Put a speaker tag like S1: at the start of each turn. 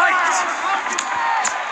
S1: fight!